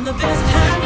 I'm the best time.